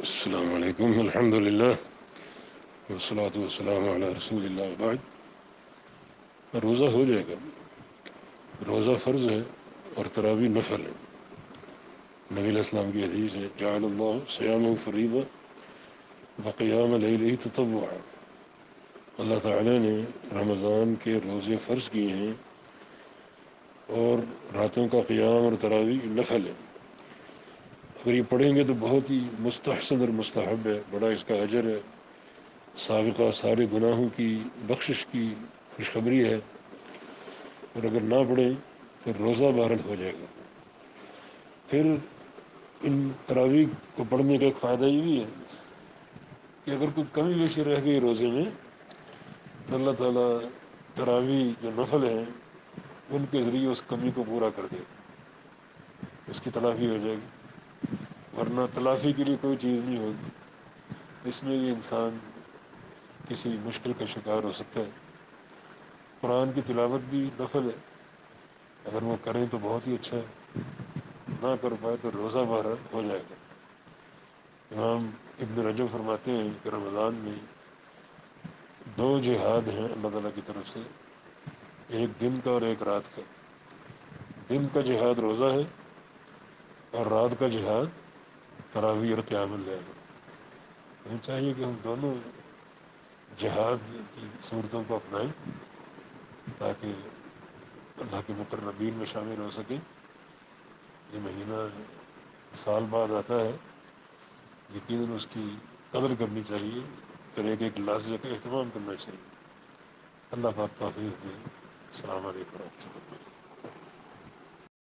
असलकम अलहमदिल्ला वसलात वसलाम रोज़ा हो जाएगा। रोज़ा फ़र्ज़ है और तरावी नफल है। नबी इस्लाम की हदीस है जाल्ला सयाम फ़रीदा बक़ियाम लही ततवा अल्लाह ताला ने रमज़ान के रोज़े फ़र्ज़ किए हैं और रातों का क़याम और तरावी नफल है। अगर ये पढ़ेंगे तो बहुत ही मुस्तहसन और मुस्तहब है। बड़ा इसका अजर है। सबका सारे गुनाहों की, बख्शिश की खुशखबरी है। और अगर ना पढ़ें तो रोज़ा बारत हो जाएगा। फिर इन तरावी को पढ़ने का एक फ़ायदा ये भी है कि अगर कोई कमी बेशी रह गई रोज़े में तो अल्लाह ताला तरावी जो नफल हैं, उनके ज़रिए उस कमी को पूरा कर देगा। उसकी तलाफ़ी हो जाएगी। वरना तलाफ़ी के लिए कोई चीज़ नहीं होगी। इसमें भी इंसान किसी मुश्किल का शिकार हो सकता है। कुरान की तिलावत भी नफल है। अगर वो करें तो बहुत ही अच्छा है। ना कर पाए तो रोज़ा बारह हो जाएगा। इमाम इब्न रजब फरमाते हैं कि रमज़ान में दो जिहाद हैं अल्लाह ताला की तरफ़ से। एक दिन का और एक रात का। दिन का जिहाद रोज़ा है और रात का जिहाद तरावी और क्यामल है हमें चाहिए कि हम दोनों जहाद की सूरतों को अपनाएँ, ताकि अल्लाह के मुकरबीन में शामिल हो सके। ये महीना साल बाद आता है। यकीन उसकी कदर करनी चाहिए और एक एक लाजे का अहतमाम करना चाहिए। अल्लाह पाक तोफ़ी दे। वरहमल